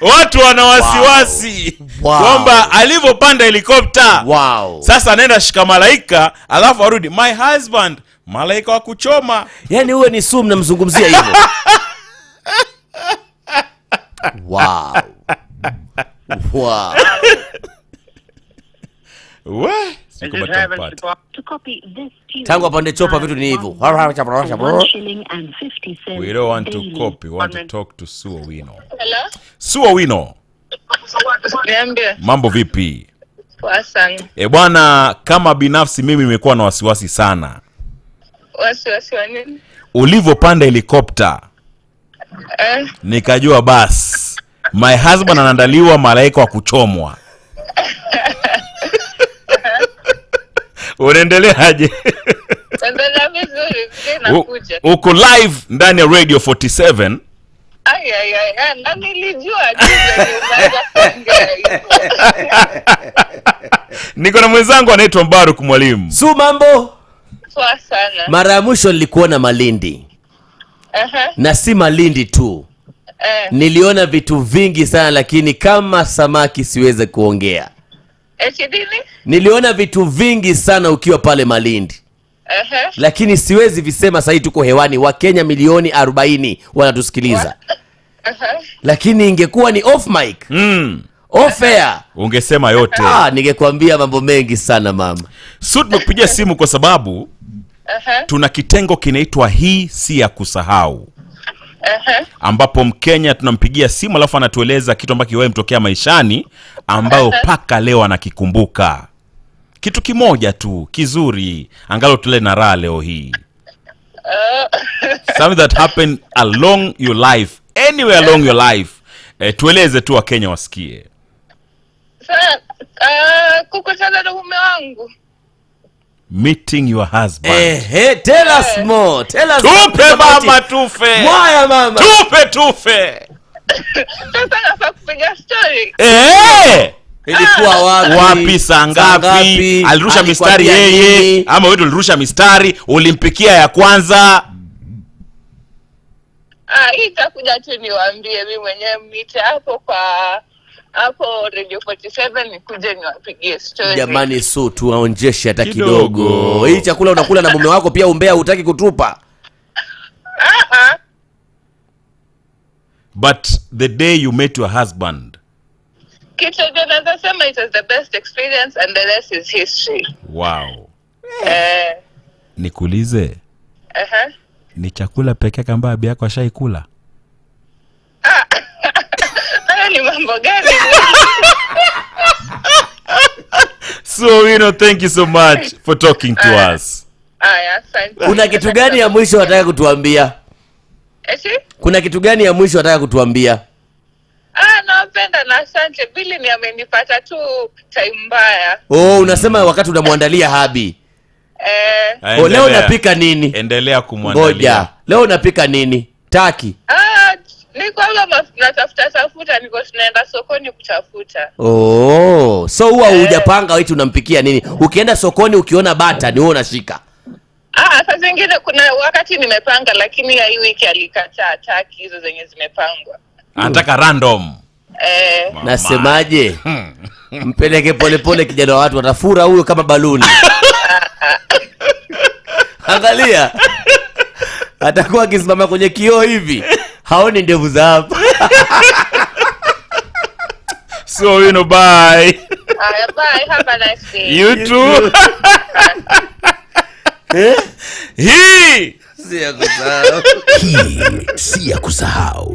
watu wana wasiwasi. Wow. kwamba alivyopanda helikopta. Wow. Sasa anaenda shika malaika alafu arudi my husband. Malaika wa kuchoma. Yani huwe ni suu mnamzungumzia hivyo. Wow. Wow. We, Tangu apande chopa vitu ni hivyo. for one shilling and 50 cents we don't want to copy. We want to talk to Sue Owino Hello? Sue Owino Niambie. mambo vipi? Poa sana. e bwana kama binafsi mimi nimekuwa na wasiwasi sana. Wasiwasi wa nini? ulivyopanda helikopta. Eh, nikajua bas my husband anaandaliwa malaika wa kuchomwa unaendeleaje? Uko live ndani ya radio 47 Ai, ai, ai, ai, na nilijua tu venye unaweza kuongea hivyo. niko na mwenzangu anaitwa mbaruk mwalimu. Su mambo? Poa sana. mara ya mwisho nilikuona malindi. Aha, na si malindi tu. Eh, niliona vitu vingi sana lakini kama samaki siweze kuongea eti nini? niliona vitu vingi sana ukiwa pale malindi Uh-huh. lakini siwezi visema sahii tuko hewani wakenya milioni 40 wanatusikiliza Uh-huh. lakini ingekuwa ni off mic mm. off air ungesema yote ah, ningekwambia mambo mengi sana mama su tumekupigia simu kwa sababu uh-huh. tuna kitengo kinaitwa hii si ya kusahau aha. ambapo mkenya tunampigia simu alafu anatueleza kitu ambacho kiwahi mtokea maishani ambayo mpaka leo anakikumbuka kitu kimoja tu kizuri angalo tule na raha leo hii uh -huh. something that happened along your life anywhere along your life eh, tueleze tu wakenya wasikie Sasa, uh, kukutana na mume wangu. Meeting your husband. Ehe, tell us more. Tell us tupe mama tufe. Mwaya mama. tupe tufe. Sasa nafaa kupiga story. eh! Ilikuwa wapi? wapi saa ngapi? Alirusha mistari yeye. ama wewe ulirusha mistari? Ulimpikia ya kwanza? Ah, itakuja tu niwaambie mi mwenyewe mite hapo kwa hapo radio 47 nikuje niwapigie story. Jamani su tuwaonjeshe hata Kidogo. Hii chakula unakula na mume wako pia umbea hutaki kutupa. Ah. but the day you met your husband kitu naweza sema it was the best experience and the rest is history wow eh, nikuulize aha. ni chakula pekee ambayo abi yako ashaikula haya ni mambo gani so you know thank you so much for talking to Aya. us Aya, asante Kuna kitu gani ya mwisho wataka kutuambia? eti Kuna kitu gani ya mwisho wataka kutuambia? ah nawapenda na asante bili ni amenipata tu time mbaya Oh, unasema wakati unamwandalia habi. eh, Oh, leo unapika nini? endelea kumwandalia Ngoja. Leo unapika nini? Taki. ah, niko kwamba natafuta tafuta niko tunaenda sokoni kutafuta Oh, so huwa hujapanga wetu unampikia nini? Ukienda sokoni ukiona bata ni wewe unashika. ah, saa zingine kuna wakati nimepanga lakini ya hii wiki alikataa taki hizo zenye zimepangwa anataka random eh, Nasemaje? Mpeleke polepole kijana wa watu watafura huyo kama baluni. Angalia. Atakuwa akisimama kwenye kioo hivi. Haoni ndevu za hapa. so you know bye. Haya bye. Have a nice day. You too. Eh? hii Si ya kusahau. hii si ya kusahau